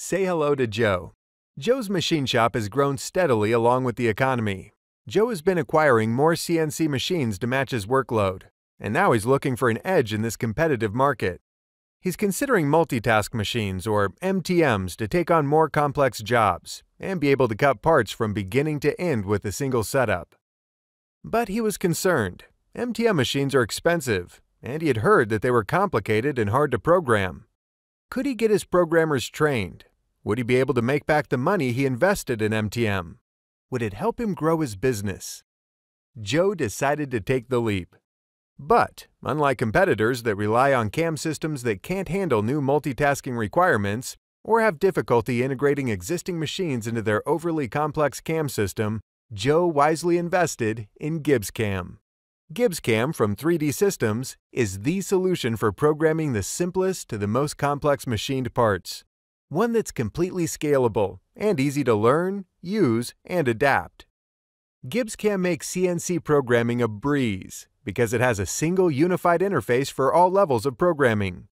Say hello to Joe. Joe's machine shop has grown steadily along with the economy. Joe has been acquiring more CNC machines to match his workload, and now he's looking for an edge in this competitive market. He's considering multitask machines, or MTMs, to take on more complex jobs and be able to cut parts from beginning to end with a single setup. But he was concerned. MTM machines are expensive, and he had heard that they were complicated and hard to program. Could he get his programmers trained would he be able to make back the money he invested in MTM? Would it help him grow his business? Joe decided to take the leap. But, unlike competitors that rely on CAM systems that can't handle new multitasking requirements or have difficulty integrating existing machines into their overly complex CAM system, Joe wisely invested in GibbsCam. GibbsCam from 3D Systems is the solution for programming the simplest to the most complex machined parts one that's completely scalable and easy to learn, use, and adapt. GibbsCam makes CNC programming a breeze because it has a single unified interface for all levels of programming.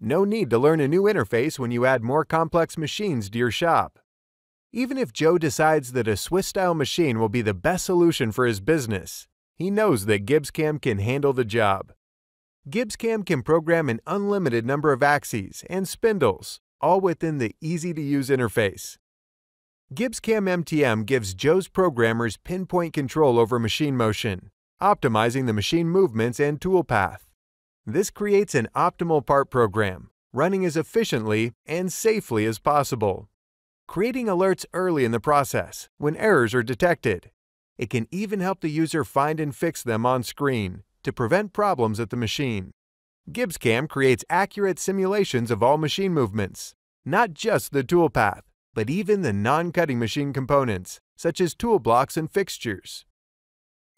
No need to learn a new interface when you add more complex machines to your shop. Even if Joe decides that a Swiss-style machine will be the best solution for his business, he knows that GibbsCam can handle the job. GibbsCam can program an unlimited number of axes and spindles, all within the easy-to-use interface. GibbsCam MTM gives Joe's programmers pinpoint control over machine motion, optimizing the machine movements and toolpath. This creates an optimal part program, running as efficiently and safely as possible. Creating alerts early in the process, when errors are detected. It can even help the user find and fix them on screen to prevent problems at the machine. GibbsCam creates accurate simulations of all machine movements, not just the toolpath, but even the non-cutting machine components, such as tool blocks and fixtures.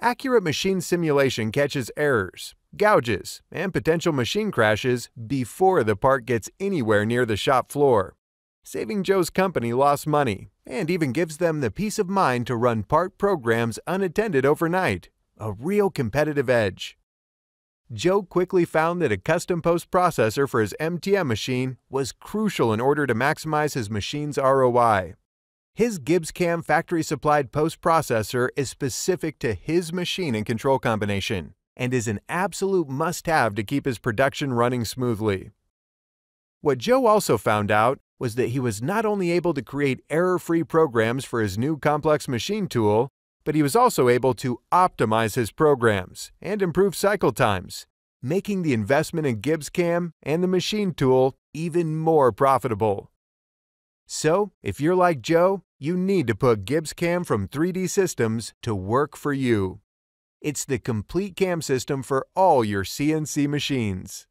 Accurate machine simulation catches errors, gouges, and potential machine crashes before the part gets anywhere near the shop floor, saving Joe's company lost money and even gives them the peace of mind to run part programs unattended overnight, a real competitive edge. Joe quickly found that a custom post processor for his MTM machine was crucial in order to maximize his machine's ROI. His GibbsCam factory-supplied post processor is specific to his machine and control combination and is an absolute must-have to keep his production running smoothly. What Joe also found out was that he was not only able to create error-free programs for his new complex machine tool, but he was also able to optimize his programs and improve cycle times, making the investment in GibbsCam and the machine tool even more profitable. So, if you're like Joe, you need to put GibbsCam from 3D Systems to work for you. It's the complete cam system for all your CNC machines.